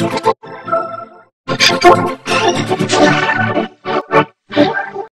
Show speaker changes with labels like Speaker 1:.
Speaker 1: Thank you.